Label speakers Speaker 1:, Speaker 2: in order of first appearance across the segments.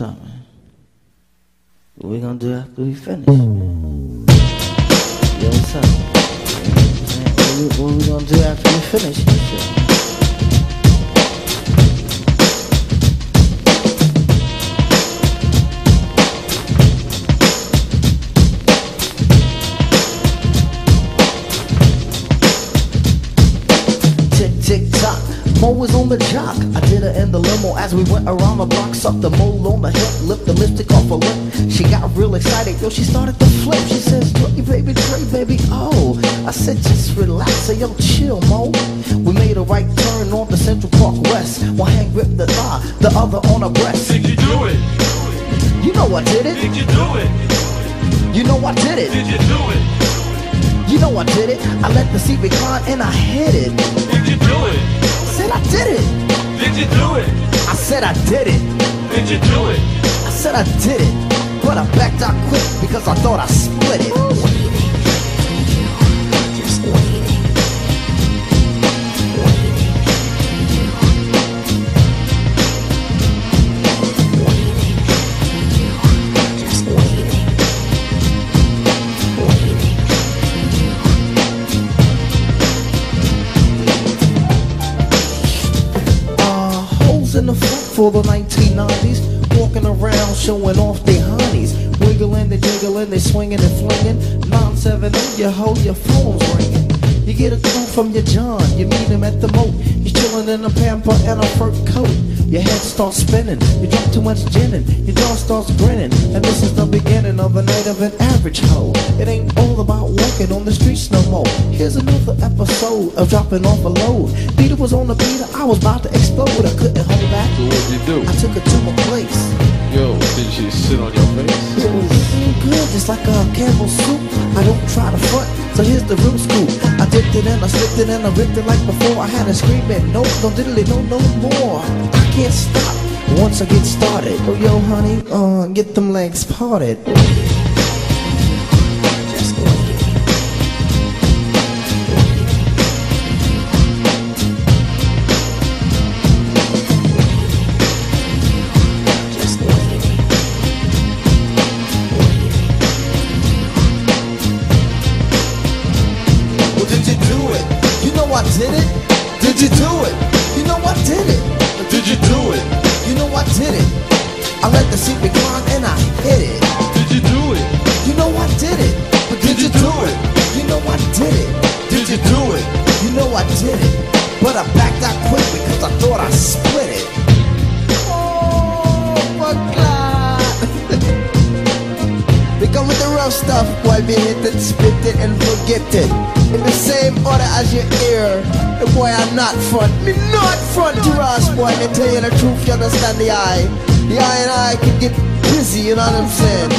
Speaker 1: Man? What we gonna do after we finish? Yo, what's up? What we, we gonna do after we finish? Tick, tick, tock. Mo was on the jock. I did limo as we went around the block. Sucked the mole on the hip, lift the lipstick off her lip. She got real excited, yo. She started to flip. She says, Dre, baby, Dre, baby, oh. I said, just relax, say, yo, chill, Mo. We made a right turn on the Central Park West. One hand gripped the thigh, the other on her breast.
Speaker 2: Did you do it?
Speaker 1: You know I did it.
Speaker 2: Did you do it?
Speaker 1: You know I did it.
Speaker 2: Did you do it?
Speaker 1: You know I did it. I let the seat recline and I hit it.
Speaker 2: Did you do it?
Speaker 1: I said I did it.
Speaker 2: Did you do it?
Speaker 1: I said I did it.
Speaker 2: Did you do it?
Speaker 1: I said I did it, but I backed out quick because I thought I split it. For the 1990s. Walking around showing off their honeys. Wiggling, they jiggling, they swinging and flinging. 970, you hold your phone's ringing. You get a call from your John, you meet him at the moat. He's chilling in a pamper and a fur coat. Your head starts spinning, you drink too much gin and your jaw starts grinning. And this is the beginning of a night of an average hoe. It ain't all about walking on the streets no more. Here's another episode of dropping off a load. Peter was on the beater, I was about to explode. I couldn't hold back.
Speaker 3: So what'd you do?
Speaker 1: I took her to my place.
Speaker 3: Yo, did she sit on your face?
Speaker 1: It was good, just like a Campbell soup. I don't try to front, so here's the real scoop. I dipped it in, I slipped it in, I ripped it like before. I had to scream it, no, no diddly, no, no more. I can't stop once I get started. Oh, yo, honey, uh, get them legs parted. Did it. Did you do it? You know I did it.
Speaker 2: Did you do it?
Speaker 1: You know I did it. I let the seat recline and I hit it.
Speaker 2: Did you do it?
Speaker 1: You know I did it. But did you do it? You know I did it.
Speaker 2: Did you do it?
Speaker 1: You know I did it. But I backed out quick because I thought I split it. We come with the rough stuff, boy. Be hit it, spit it, and forget it. In the same order as your ear. The boy, I'm not front. Me not front, you ass boy. Me tell you the truth, you understand the eye. The eye and I can get busy, you know what I'm saying?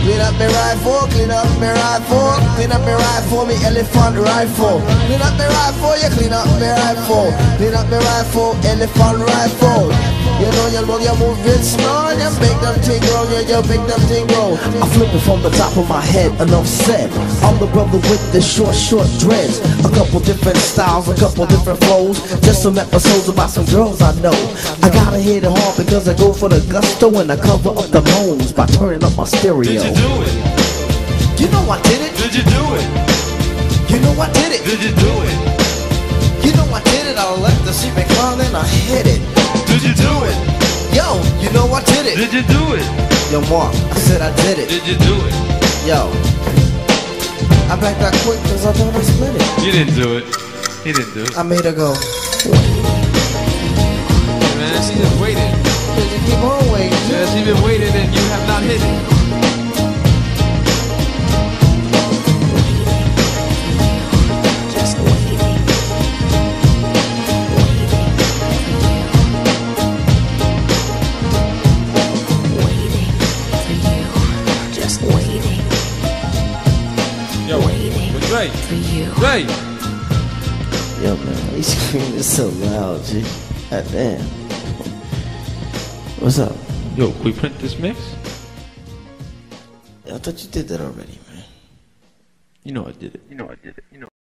Speaker 1: Clean up my rifle, clean up my rifle, clean up my rifle, me elephant rifle. Clean up my rifle, you clean up my rifle, clean up my rifle, elephant rifle. You know you move, you move it slow, you make them ting you, you make them ting. I flip it from the top of my head, enough said. I'm the brother with the short, short dreads. A couple different styles, a couple different flows. Just some episodes about some girls I know. I gotta hit it hard because I go for the gusto and I cover up the moans by turning up my stereo.
Speaker 2: Did you do it?
Speaker 1: You know I did it.
Speaker 2: Did you do it?
Speaker 1: You know I did it.
Speaker 2: Did you do it?
Speaker 1: You know I did it. I let the seat recline and I hit it.
Speaker 2: It.
Speaker 1: Did
Speaker 2: you do it?
Speaker 1: Yo, Mark, I said I did it.
Speaker 2: Did you do it?
Speaker 1: Yo, I backed out quick because I thought I split it.
Speaker 2: You didn't do it. He didn't do it.
Speaker 1: I made her go.
Speaker 3: Man, she just waited.
Speaker 1: Did you keep on waiting?
Speaker 3: Yeah, she been waiting and you have not hit it. But Dre,
Speaker 4: for you.
Speaker 3: Dre,
Speaker 1: Yo, man, he's screaming so loud, G. God damn. What's up?
Speaker 3: yo, we print this mix?
Speaker 1: I thought you did that already, man.
Speaker 3: You know I did it. You know I did it. You know.